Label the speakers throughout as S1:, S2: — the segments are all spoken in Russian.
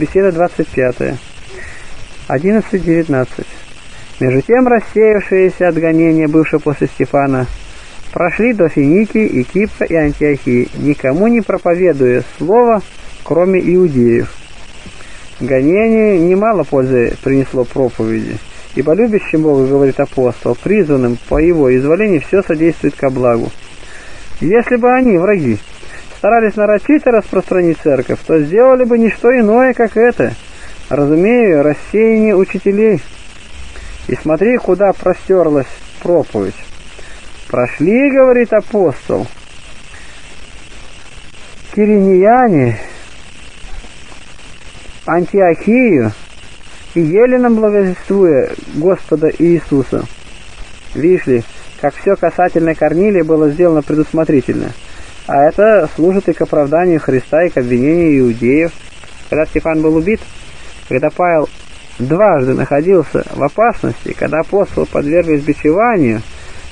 S1: Беседа 25. 11.19. Между тем рассеявшиеся отгонения, бывшие после Стефана, прошли до Финикии и и Антиохии, никому не проповедуя слова, кроме иудеев. Гонение немало пользы принесло проповеди, ибо любящим Бога, говорит апостол, призванным по его изволению все содействует ко благу. Если бы они, враги, старались нарочито распространить церковь, то сделали бы не что иное, как это. Разумею, рассеяние учителей. И смотри, куда простерлась проповедь. Прошли, говорит апостол, киринияне, Антиохию и Еленом благовествуя Господа Иисуса. Видишь ли, как все касательно Корнилия было сделано предусмотрительно. А это служит и к оправданию Христа, и к обвинению иудеев. Когда Стефан был убит, когда Павел дважды находился в опасности, когда апостолы подверглись бичеванию,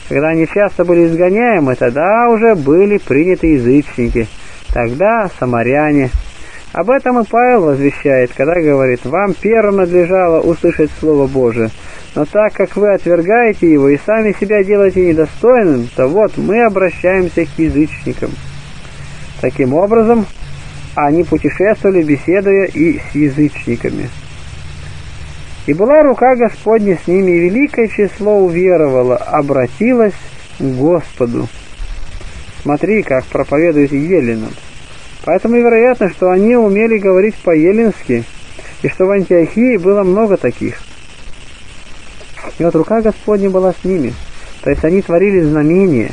S1: когда они часто были изгоняемы, тогда уже были приняты язычники, тогда самаряне. Об этом и Павел возвещает, когда говорит, «Вам первым надлежало услышать Слово Божие, но так как вы отвергаете его и сами себя делаете недостойным, то вот мы обращаемся к язычникам». Таким образом, они путешествовали, беседуя и с язычниками. И была рука Господня с ними, и великое число уверовало, обратилось к Господу. Смотри, как проповедует Еленам. Поэтому вероятно, что они умели говорить по-еленски, и что в Антиохии было много таких. И вот рука Господня была с ними. То есть они творили знамения.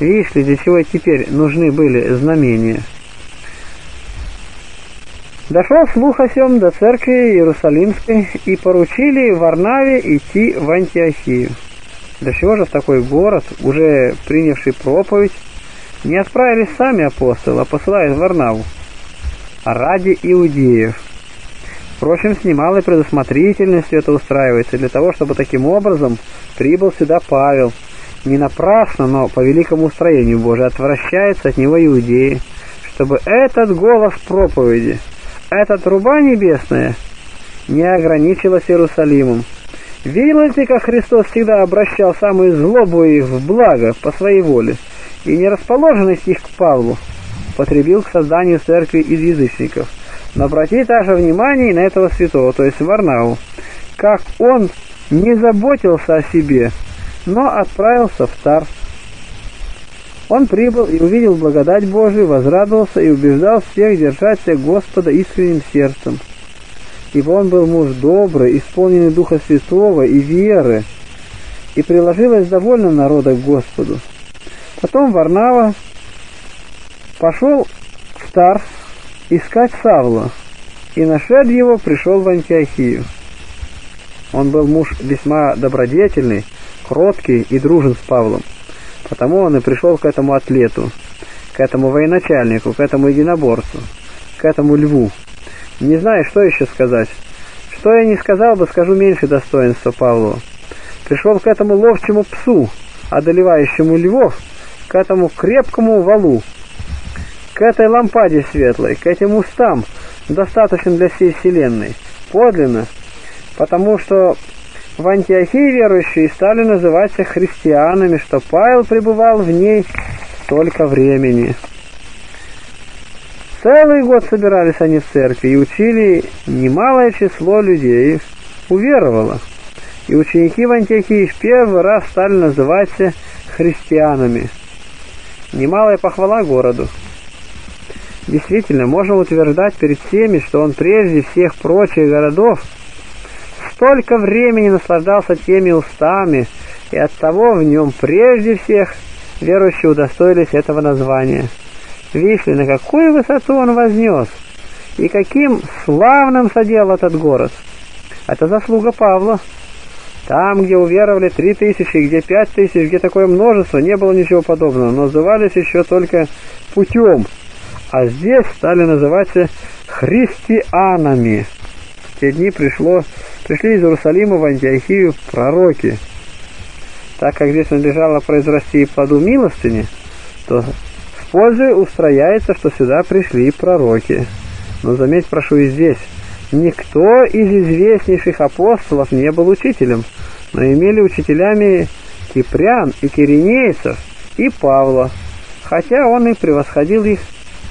S1: Видишь ли, для чего теперь нужны были знамения? Дошел слух о сем до церкви Иерусалимской, и поручили Варнаве идти в Антиохию. Для чего же в такой город, уже принявший проповедь, не отправились сами апостолы, а посылают Варнаву, а ради иудеев. Впрочем, с немалой предусмотрительностью это устраивается, для того, чтобы таким образом прибыл сюда Павел. Не напрасно, но по великому устроению Божию отвращается от него иудеи, чтобы этот голос проповеди, эта труба небесная не ограничилась Иерусалимом. Видите, как Христос всегда обращал самую злобу их в благо по своей воле – и нерасположенность их к Павлу потребил к созданию церкви из язычников. Но обрати также внимание на этого святого, то есть Варнаву, как он не заботился о себе, но отправился в Тарс. Он прибыл и увидел благодать Божию, возрадовался и убеждал всех держаться Господа искренним сердцем. Ибо он был муж добрый, исполненный Духа Святого и веры, и приложилось довольно народа к Господу. Потом Варнава пошел в Тарс искать Савла, и, нашед его, пришел в Антиохию. Он был муж весьма добродетельный, кроткий и дружен с Павлом. Потому он и пришел к этому атлету, к этому военачальнику, к этому единоборцу, к этому льву. Не знаю, что еще сказать. Что я не сказал бы, скажу меньше достоинства Павлу. Пришел к этому ловчему псу, одолевающему львов, к этому крепкому валу, к этой лампаде светлой, к этим устам, достаточным для всей вселенной, подлинно, потому что в Антиохии верующие стали называться христианами, что Павел пребывал в ней столько времени. Целый год собирались они в церкви и учили немалое число людей, уверовало. И ученики в Антиохии в первый раз стали называться христианами – Немалая похвала городу. Действительно, можно утверждать перед всеми, что он прежде всех прочих городов столько времени наслаждался теми устами, и оттого в нем прежде всех верующие удостоились этого названия. Видишь ли, на какую высоту он вознес, и каким славным содел этот город. Это заслуга Павла. Там, где уверовали три тысячи, где пять тысяч, где такое множество, не было ничего подобного, но назывались еще только путем, а здесь стали называться христианами. В те дни пришло, пришли из Иерусалима в Антиохию пророки. Так как здесь надлежало произрасти плоду милостыни, то с пользой устрояется, что сюда пришли пророки. Но заметь, прошу, и здесь, Никто из известнейших апостолов не был учителем, но имели учителями Кипрян и Киринейцев и Павла, хотя он и превосходил их,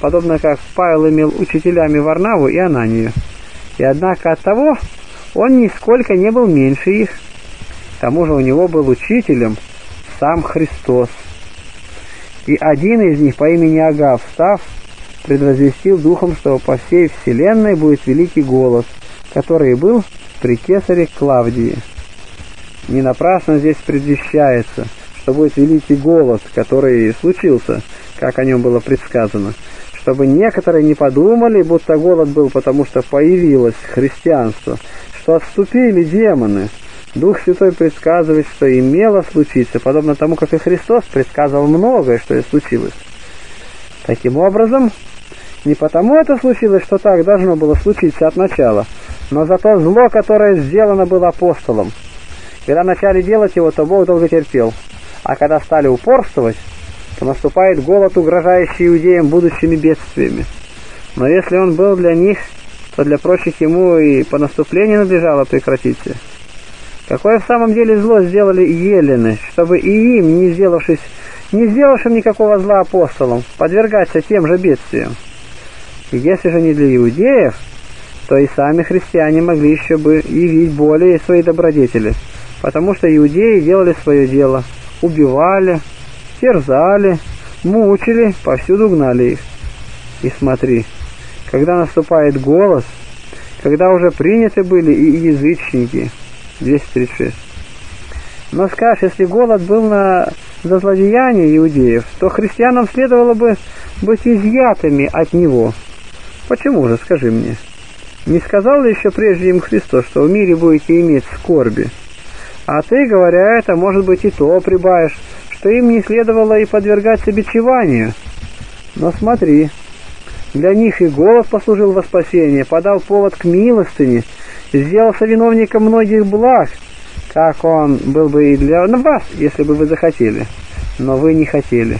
S1: подобно как Павел имел учителями Варнаву и Ананию. И однако от того он нисколько не был меньше их. К тому же у него был учителем сам Христос. И один из них по имени Агав, став, предвозвестил духом, что по всей вселенной будет великий голос, который был при кесаре Клавдии. Не напрасно здесь предвещается, что будет великий голос, который случился, как о нем было предсказано, чтобы некоторые не подумали, будто голод был потому, что появилось христианство, что отступили демоны. Дух Святой предсказывает, что имело случиться, подобно тому, как и Христос предсказывал многое, что и случилось. Таким образом, не потому это случилось, что так должно было случиться от начала, но за то зло, которое сделано было апостолом. Когда начали делать его, то Бог долго терпел, а когда стали упорствовать, то наступает голод, угрожающий иудеям будущими бедствиями. Но если он был для них, то для прочих ему и по наступлению надлежало прекратиться. Какое в самом деле зло сделали елены, чтобы и им, не сделавшись, не сделавшим никакого зла апостолам, подвергаться тем же бедствиям? И если же не для иудеев, то и сами христиане могли еще бы явить более свои добродетели, потому что иудеи делали свое дело, убивали, терзали, мучили, повсюду гнали их. И смотри, когда наступает голос, когда уже приняты были и язычники, 236. Но скажешь, если голод был на за злодеяние иудеев, то христианам следовало бы быть изъятыми от него. Почему же, скажи мне? Не сказал ли еще прежде им Христос, что в мире будете иметь скорби? А ты, говоря это, может быть, и то прибавишь, что им не следовало и подвергаться бичеванию. Но смотри, для них и голод послужил во спасение, подал повод к милостыне, сделался виновником многих благ, как он был бы и для вас, если бы вы захотели. Но вы не хотели.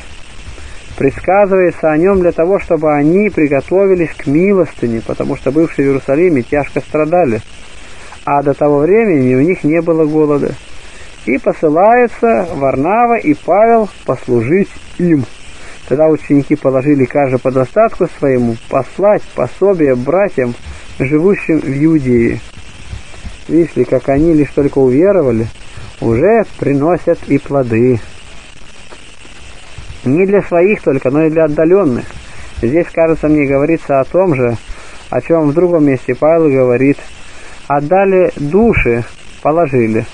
S1: Предсказывается о нем для того, чтобы они приготовились к милостыне, потому что бывшие в Иерусалиме тяжко страдали, а до того времени у них не было голода и посылаются Варнава и Павел послужить им. Тогда ученики положили каждый по достатку своему послать пособие братьям, живущим в Иудее. Видишь как они лишь только уверовали, уже приносят и плоды. Не для своих только, но и для отдаленных. Здесь, кажется мне, говорится о том же, о чем в другом месте Павел говорит. Отдали души, положили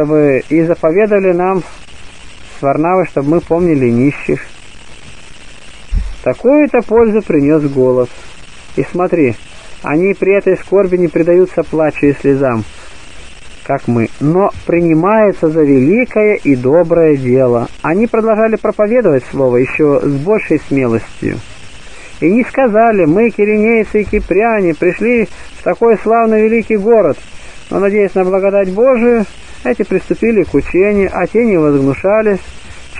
S1: чтобы и заповедали нам с Варнавой, чтобы мы помнили нищих. Такую-то пользу принес голос. И смотри, они при этой скорби не предаются плачу и слезам, как мы, но принимаются за великое и доброе дело. Они продолжали проповедовать слово еще с большей смелостью. И не сказали, мы, киринейцы и кипряне, пришли в такой славный великий город, но, надеясь на благодать Божию, эти приступили к учению, а те не возгнушались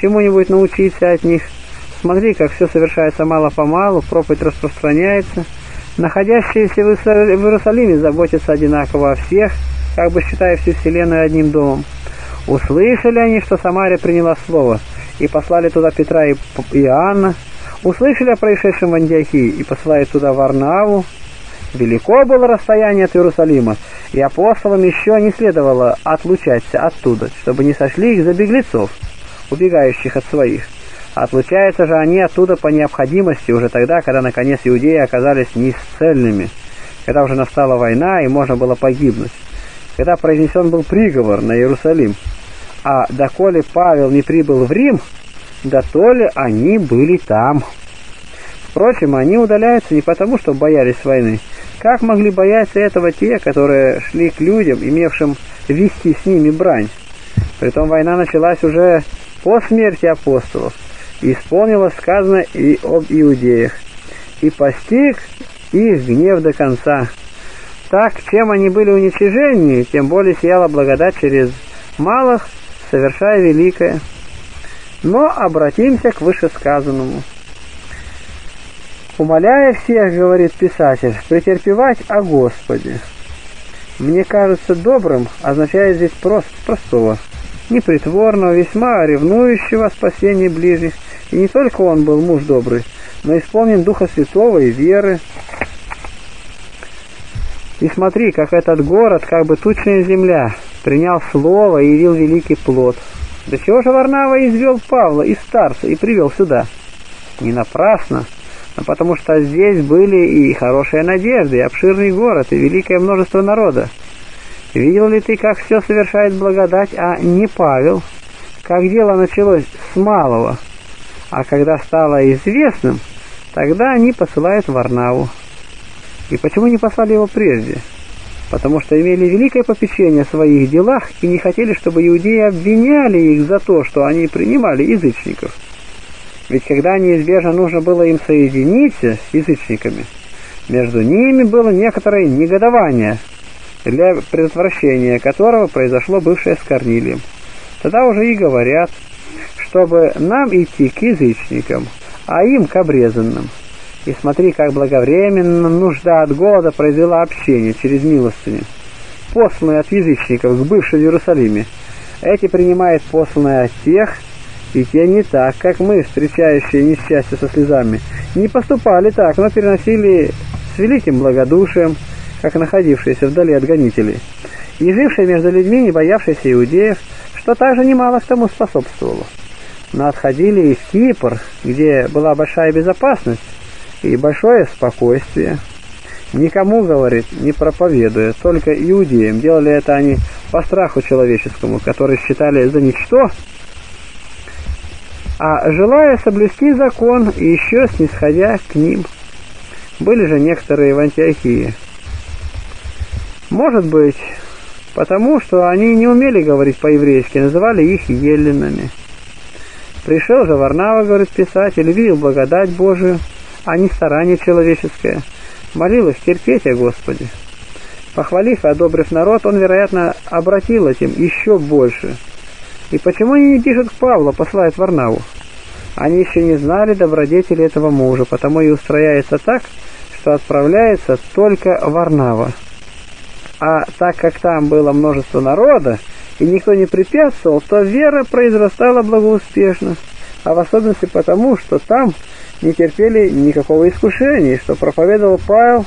S1: чему-нибудь научиться от них. Смотри, как все совершается мало-помалу, проповедь распространяется. Находящиеся в Иерусалиме заботятся одинаково о всех, как бы считая всю вселенную одним домом. Услышали они, что Самария приняла слово, и послали туда Петра и Иоанна. Услышали о происшедшем в Антиохии, и посылают туда Варнаву, Велико было расстояние от Иерусалима, и апостолам еще не следовало отлучаться оттуда, чтобы не сошли их за беглецов, убегающих от своих. Отлучаются же они оттуда по необходимости уже тогда, когда наконец иудеи оказались неисцельными, когда уже настала война и можно было погибнуть, когда произнесен был приговор на Иерусалим. А доколе Павел не прибыл в Рим, да то ли они были там. Впрочем, они удаляются не потому, что боялись войны. Как могли бояться этого те, которые шли к людям, имевшим вести с ними брань? Притом война началась уже по смерти апостолов, исполнилось сказано и об иудеях, и постиг их гнев до конца. Так, чем они были уничиженнее, тем более сияла благодать через малых, совершая великое. Но обратимся к вышесказанному. Умоляя всех, говорит писатель, претерпевать о Господе. Мне кажется, добрым означает здесь прост, простого, непритворного, весьма ревнующего о спасении ближних. И не только он был муж добрый, но исполнен Духа Святого и веры. И смотри, как этот город, как бы тучная земля, принял слово и явил великий плод. До чего же Варнава извел Павла из старца и привел сюда? Не напрасно, но потому что здесь были и хорошие надежды, и обширный город, и великое множество народа. Видел ли ты, как все совершает благодать, а не Павел? Как дело началось с малого, а когда стало известным, тогда они посылают Варнаву. И почему не послали его прежде? Потому что имели великое попечение о своих делах и не хотели, чтобы иудеи обвиняли их за то, что они принимали язычников. Ведь когда неизбежно нужно было им соединиться с язычниками, между ними было некоторое негодование, для предотвращения которого произошло бывшее с Корнилием. Тогда уже и говорят, чтобы нам идти к язычникам, а им к обрезанным. И смотри, как благовременно нужда от голода произвела общение через милостыню, посланные от язычников к бывшим в Иерусалиме. Эти принимают посланные от тех, и те не так, как мы, встречающие несчастье со слезами, не поступали так, но переносили с великим благодушием, как находившиеся вдали от гонителей, и жившие между людьми, не боявшиеся иудеев, что также немало к тому способствовало. Но отходили и в Кипр, где была большая безопасность и большое спокойствие. Никому, говорит, не проповедуя, только иудеям. Делали это они по страху человеческому, который считали за ничто, а желая соблюсти закон и еще снисходя к ним. Были же некоторые в Антиохии. Может быть, потому что они не умели говорить по-еврейски, называли их еленами. Пришел же Варнава, говорит писатель, видел благодать Божию, а не старание человеческое. Молил их терпеть о Господе. Похвалив и одобрив народ, он, вероятно, обратил этим еще больше – и почему они не пишут к Павлу, посылают Варнаву? Они еще не знали добродетели этого мужа, потому и устрояется так, что отправляется только Варнава. А так как там было множество народа, и никто не препятствовал, то вера произрастала благоуспешно, а в особенности потому, что там не терпели никакого искушения, что проповедовал Павел,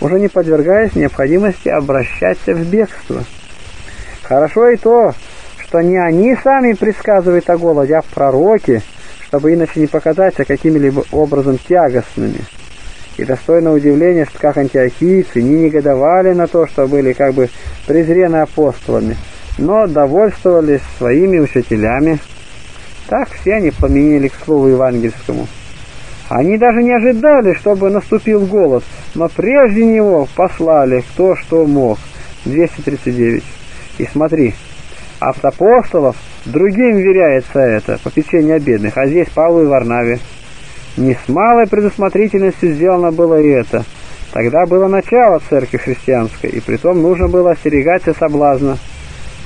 S1: уже не подвергаясь необходимости обращаться в бегство. Хорошо и то, что не они сами предсказывают о голоде, а пророки, чтобы иначе не показаться какими-либо образом тягостными. И достойно удивления, что как антиохийцы не негодовали на то, что были как бы презрены апостолами, но довольствовались своими учителями. Так все они поменяли к слову евангельскому. Они даже не ожидали, чтобы наступил голод, но прежде него послали кто что мог. 239. И смотри, от апостолов другим веряется это, попечение о бедных, а здесь Павлу и Варнаве. Не с малой предусмотрительностью сделано было и это. Тогда было начало церкви христианской, и притом нужно было остерегаться соблазна.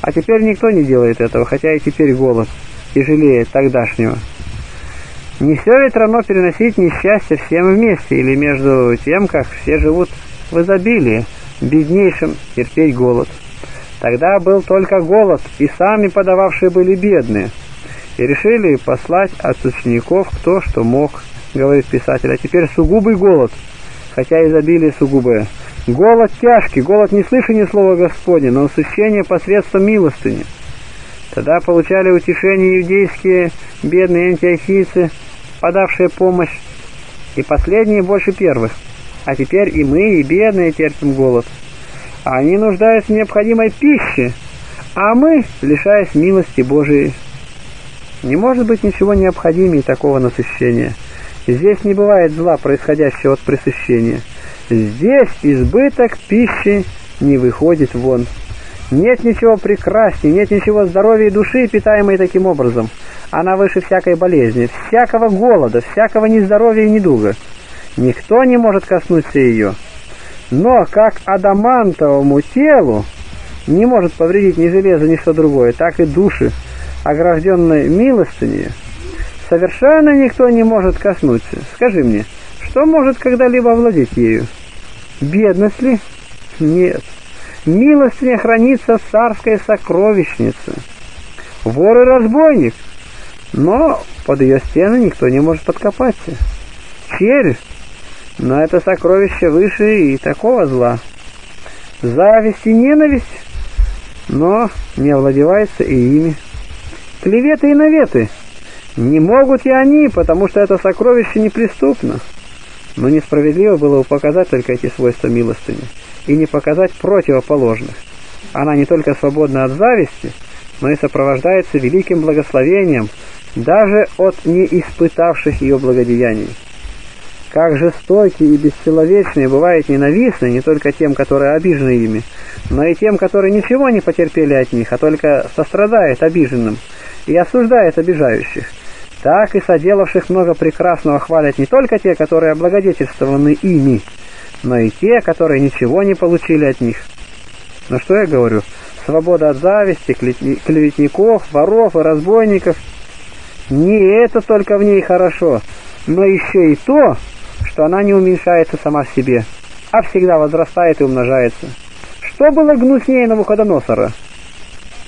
S1: А теперь никто не делает этого, хотя и теперь голод, жалеет тогдашнего. Не все ведь равно переносить несчастье всем вместе, или между тем, как все живут в изобилии, беднейшим терпеть голод. Тогда был только голод, и сами подававшие были бедные. И решили послать от учеников кто что мог, говорит писатель. А теперь сугубый голод, хотя изобилие сугубое. Голод тяжкий, голод не слышания слова Господня, но насыщение посредством милостыни. Тогда получали утешение иудейские бедные антиохийцы, подавшие помощь, и последние больше первых. А теперь и мы, и бедные терпим голод. Они нуждаются в необходимой пище, а мы, лишаясь милости Божией. Не может быть ничего необходимее такого насыщения. Здесь не бывает зла, происходящего от пресыщения. Здесь избыток пищи не выходит вон. Нет ничего прекраснее, нет ничего здоровья души, питаемой таким образом. Она выше всякой болезни, всякого голода, всякого нездоровья и недуга. Никто не может коснуться ее. Но как адамантовому телу не может повредить ни железо, ни что другое, так и души, огражденной милостыней, совершенно никто не может коснуться. Скажи мне, Что может когда-либо овладеть ею? Бедность ли? Нет. Милостыня хранится в царской сокровищнице. Вор и разбойник, но под ее стены никто не может подкопаться. Червь, но это сокровище выше и такого зла. Зависть и ненависть, но не овладевается и ими. Клеветы и наветы, не могут и они, потому что это сокровище неприступно. Но несправедливо было бы показать только эти свойства милостыни и не показать противоположных. Она не только свободна от зависти, но и сопровождается великим благословением даже от не испытавших ее благодеяний. Как жестокие и бесчеловечные бывают ненавистны не только тем, которые обижены ими, но и тем, которые ничего не потерпели от них, а только сострадают обиженным и осуждают обижающих. Так и соделавших много прекрасного хвалят не только те, которые облагодетельствованы ими, но и те, которые ничего не получили от них. Но что я говорю? Свобода от зависти, клеветников, воров и разбойников. Не это только в ней хорошо, но еще и то, что она не уменьшается сама в себе, а всегда возрастает и умножается. Что было гнуснее Навуходоносора?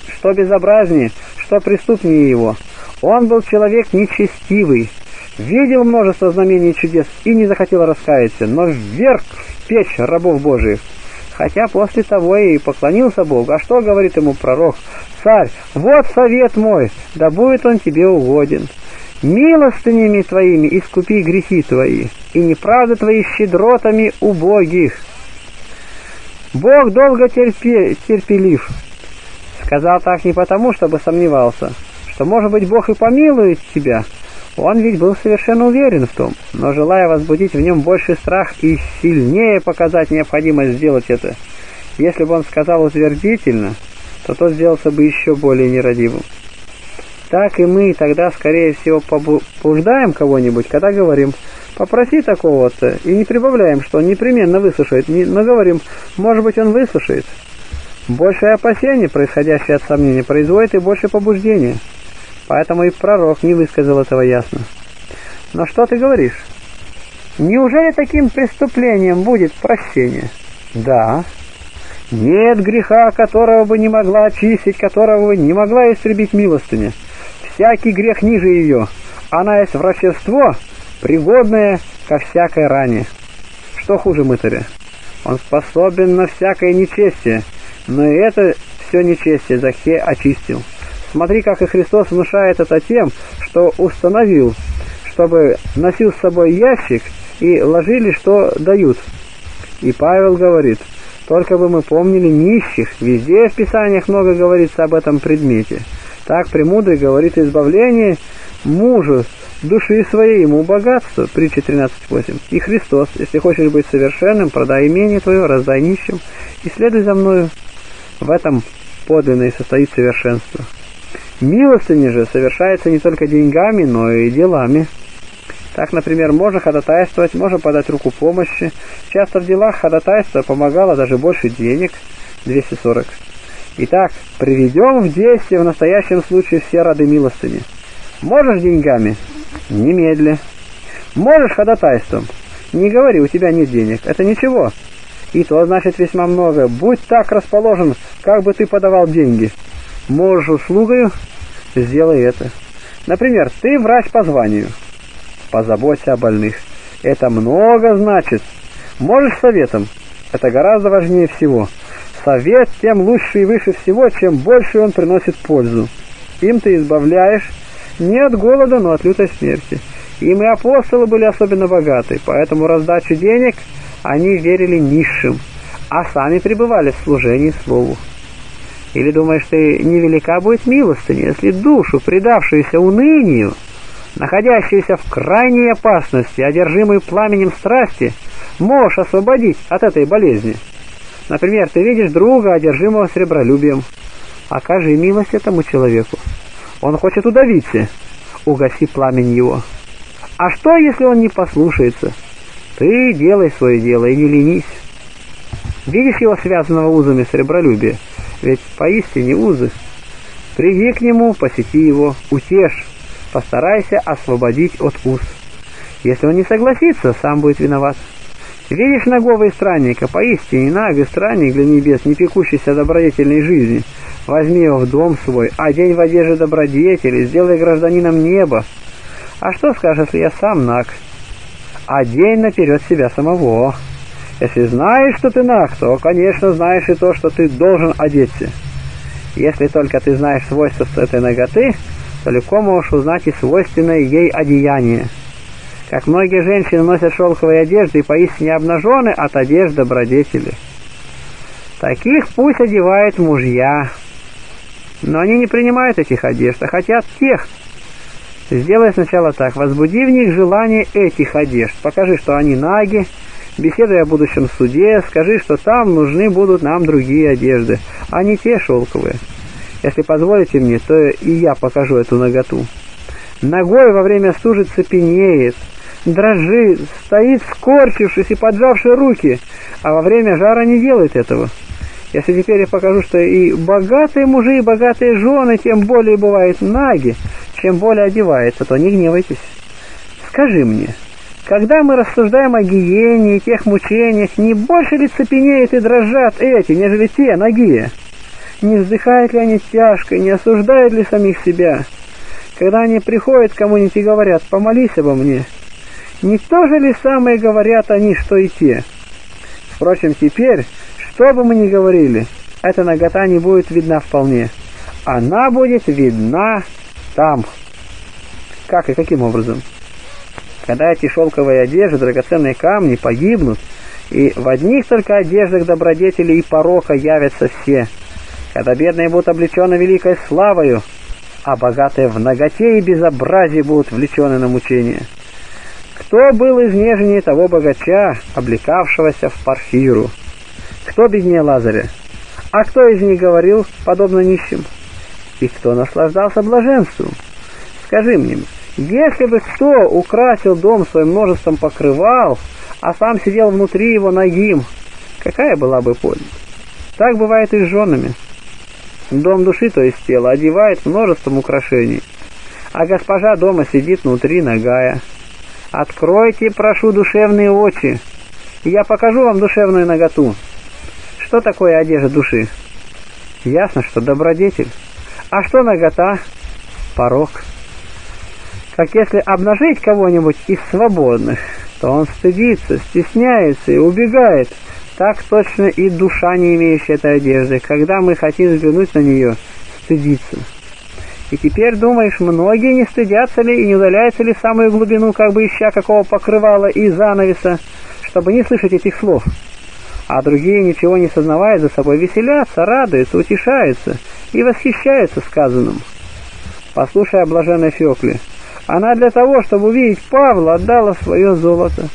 S1: Что безобразнее, что преступнее его – он был человек нечестивый, видел множество знамений и чудес и не захотел раскаяться, но вверх в печь рабов Божиих. Хотя после того и поклонился Богу. А что говорит ему пророк? «Царь, вот совет мой, да будет он тебе угоден. Милостынями твоими искупи грехи твои, и неправды твои щедротами убогих». Бог долго терпе, терпелив. Сказал так не потому, чтобы сомневался, что, может быть, Бог и помилует тебя. Он ведь был совершенно уверен в том, но желая возбудить в нем больше страх и сильнее показать необходимость сделать это, если бы он сказал утвердительно, то тот сделался бы еще более нерадивым. Так и мы тогда, скорее всего, побуждаем кого-нибудь, когда говорим «попроси такого-то» и не прибавляем, что он непременно выслушает, но говорим «может быть, он выслушает». Большее опасение, происходящее от сомнения, производит и больше побуждения. Поэтому и пророк не высказал этого ясно. Но что ты говоришь? Неужели таким преступлением будет прощение? Да. Нет греха, которого бы не могла очистить, которого бы не могла истребить милостыня. Всякий грех ниже ее. Она есть врачество, пригодное ко всякой ране. Что хуже мытаря? Он способен на всякое нечестие, но и это все нечестие Захе очистил. Смотри, как и Христос внушает это тем, что установил, чтобы носил с собой ящик и ложили, что дают. И Павел говорит, только бы мы помнили нищих, везде в Писаниях много говорится об этом предмете. Так Премудрый говорит избавление мужу души своей, ему богатство, притча 13.8. И Христос, если хочешь быть совершенным, продай имение твое, раздай нищим, и следуй за мною. В этом подлинно и состоит совершенство. Милостыня же совершается не только деньгами, но и делами. Так, например, можно ходатайствовать, можно подать руку помощи. Часто в делах ходатайство помогало даже больше денег, 240. Итак, приведем в действие в настоящем случае все рады милостыни. Можешь деньгами? Немедля. Можешь ходатайством? Не говори, у тебя нет денег. Это ничего. И то значит весьма много. Будь так расположен, как бы ты подавал деньги. Можешь услугою? Сделай это. Например, ты врач по званию. Позаботься о больных. Это много значит. Можешь советом? Это гораздо важнее всего. Совет тем лучше и выше всего, чем больше он приносит пользу. Им ты избавляешь не от голода, но от лютой смерти. Им и апостолы были особенно богаты, поэтому раздачу денег они верили низшим, а сами пребывали в служении Слову. Или думаешь ты, невелика будет милостыня, если душу, предавшуюся унынию, находящуюся в крайней опасности, одержимую пламенем страсти, можешь освободить от этой болезни? Например, ты видишь друга, одержимого сребролюбием. Окажи милость этому человеку. Он хочет удавиться. Угаси пламень его. А что, если он не послушается? Ты делай свое дело и не ленись. Видишь его связанного узами сребролюбия? Ведь поистине узы. Приди к нему, посети его, утешь, постарайся освободить от уз. Если он не согласится, сам будет виноват. Видишь наговый странника, поистине наг и странник для небес, не пекущийся добродетельной жизни. Возьми его в дом свой, одень в одежде добродетели, сделай гражданином неба. А что скажешь, если я сам наг? Одень наперед себя самого. Если знаешь, что ты наг, то, конечно, знаешь и то, что ты должен одеться. Если только ты знаешь свойства этой ноготы, то легко можешь узнать и свойственное ей одеяние. Как многие женщины носят шелковые одежды и поистине обнажены от одежды добродетели. Таких пусть одевают мужья, но они не принимают этих одежд, а хотят тех. Сделай сначала так, возбуди в них желание этих одежд, покажи, что они наги, беседуй о будущем суде, скажи, что там нужны будут нам другие одежды, а не те шелковые. Если позволите мне, то и я покажу эту наготу. Ногой во время стужи цепенеет, дрожит, стоит скорчившись и поджавши руки, а во время жара не делает этого. Если теперь я покажу, что и богатые мужи, и богатые жены, тем более бывают наги, чем более одеваются, то не гневайтесь. Скажи мне, когда мы рассуждаем о гиене и тех мучениях, не больше ли цепенеют и дрожат эти, нежели те, ноги? Не вздыхают ли они тяжко, не осуждают ли самих себя? Когда они приходят кому-нибудь и говорят «помолись обо мне», не то же ли самое говорят они, что и те? Впрочем, теперь, что бы мы ни говорили, эта нагота не будет видна вполне. Она будет видна там. Как и каким образом? Когда эти шелковые одежды, драгоценные камни погибнут, и в одних только одеждах добродетели и порока явятся все, когда бедные будут облечены великой славою, а богатые в наготе и безобразии будут влечены на мучение. Кто был изнеженнее того богача, облекавшегося в парфиру? Кто беднее Лазаря? А кто из них говорил, подобно нищим? И кто наслаждался блаженством? Скажи мне, если бы кто украсил дом своим множеством покрывал, а сам сидел внутри его ногим, какая была бы польза? Так бывает и с женами. Дом души, то есть тело, одевает множеством украшений, а госпожа дома сидит внутри ногая. Откройте, прошу, душевные очи, и я покажу вам душевную наготу. Что такое одежда души? Ясно, что добродетель. А что нагота? Порог как если обнажить кого-нибудь из свободных, то он стыдится, стесняется и убегает. Так точно и душа, не имеющая этой одежды, когда мы хотим взглянуть на нее, стыдится. И теперь думаешь, многие не стыдятся ли и не удаляются ли в самую глубину, как бы ища какого покрывала и занавеса, чтобы не слышать этих слов. А другие, ничего не сознавая за собой, веселятся, радуются, утешаются и восхищаются сказанным. Послушай о блаженной Фекле. Она для того, чтобы увидеть Павла, отдала свое золото.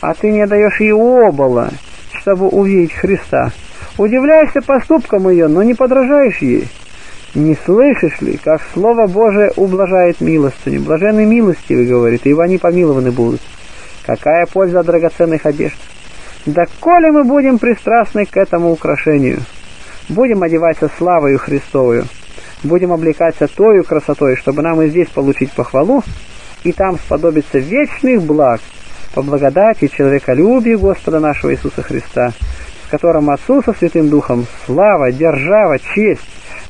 S1: А ты не даешь ей обола, чтобы увидеть Христа. Удивляешься поступкам ее, но не подражаешь ей. Не слышишь ли, как Слово Божие ублажает милостыню? Блаженны милостивы, говорит, ибо они помилованы будут. Какая польза от драгоценных одежд? Да коли мы будем пристрастны к этому украшению, будем одеваться славою Христовую, будем облекаться тою красотой, чтобы нам и здесь получить похвалу, и там сподобиться вечных благ по благодати человеколюбию Господа нашего Иисуса Христа, с которым Отцу со Святым Духом слава, держава, честь,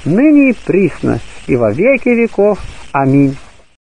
S1: ныне и присно, и во веки веков. Аминь.